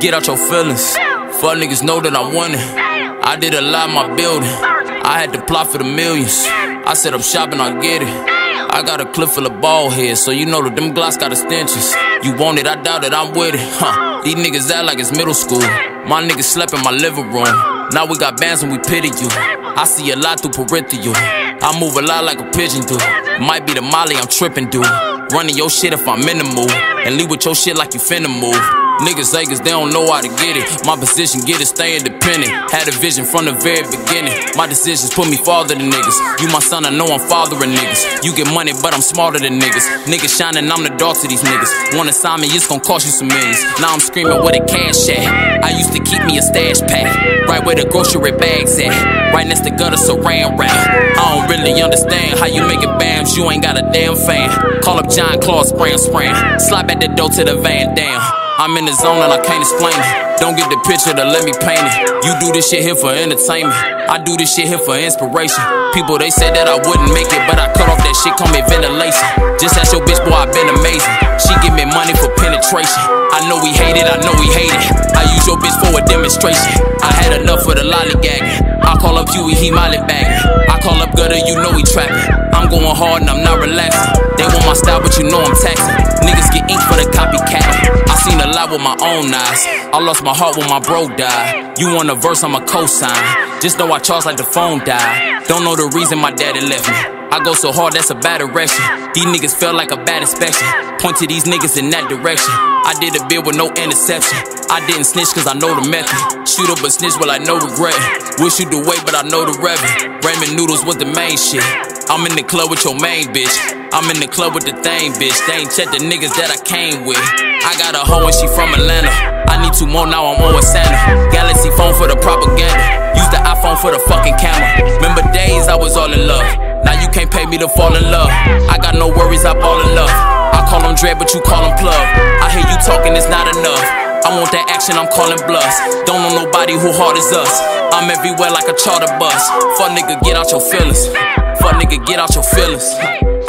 Get out your feelings. Fuck niggas know that I'm winning. I did a lot in my building. I had to plot for the millions. I set up shop and I get it. I got a clip full of ball heads, so you know that them glass got extensions. You want it, I doubt it, I'm with it. Huh. These niggas act like it's middle school. My niggas slept in my living room. Now we got bands and we pity you. I see a lot through peripheral. I move a lot like a pigeon do. Might be the molly I'm tripping, dude. Running your shit if I'm in the mood. And leave with your shit like you finna move. Niggas Vegas, they don't know how to get it. My position, get it, stay independent. Had a vision from the very beginning. My decisions put me farther than niggas. You my son, I know I'm fathering niggas. You get money, but I'm smarter than niggas. Niggas shining, I'm the dark to these niggas. Sign me, it's gonna cost you some millions. Now I'm screaming where the cash at. I used to keep me a stash pack, right where the grocery bags at. Right next to gutter saran wrap. I don't really understand how you make it bams. You ain't got a damn fan. Call up John Claw, spraying, spraying. Slide back the door to the van, damn. I'm in the zone and I can't explain it. Don't get the picture to let me paint it. You do this shit here for entertainment. I do this shit here for inspiration. People they said that I wouldn't make it, but I cut off that shit, call me ventilation. Just ask your bitch, boy, I been amazing. She give me money for penetration. I know we hate it, I know we hate it. I use your bitch for a demonstration. I had enough for the lollygagging. I call up Huey, he molly bagging. I call up Gutter, you know he trapping. I'm going hard and I'm not relaxing. They want my style, but you know I'm taxing. Niggas get ink for the copycat. I seen a lot with my own eyes. I lost my heart when my bro died. You want a verse, I'm a cosign. Just know I charge like the phone died. Don't know the reason my daddy left me. I go so hard, that's a bad direction. These niggas felt like a bad inspection. Point to these niggas in that direction. I did a bid with no interception. I didn't snitch cause I know the method. Shoot up a snitch, well, I no regret. Wish you the way, but I know the revenue. Ramen noodles with the main shit. I'm in the club with your main bitch. I'm in the club with the thing, bitch. They ain't check the niggas that I came with. I got a hoe and she from Atlanta. I need two more now, I'm on with Santa. Galaxy phone for the propaganda. Use the iPhone for the fucking camera. Remember days I was all in love. Now you can't pay me to fall in love. I got no worries, I ball in love. I call him Dread, but you call him Plug. I hear you talking, it's not enough. I want that action, I'm calling bluffs. Don't know nobody who hard as us. I'm everywhere like a charter bus. Fuck nigga, get out your feelings. Fuck nigga, get out your feelings.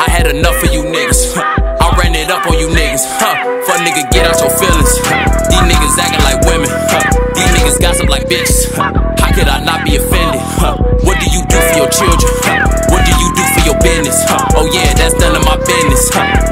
I had enough of you niggas. I ran it up on you niggas. Huh. Fuck nigga, get out your feelings. These niggas acting like women. Huh. These niggas gossip like bitches. How could I not be offended? Huh. What do you do for your children? Huh. What do you do for your business? Huh. Oh yeah, that's none of my business. Huh.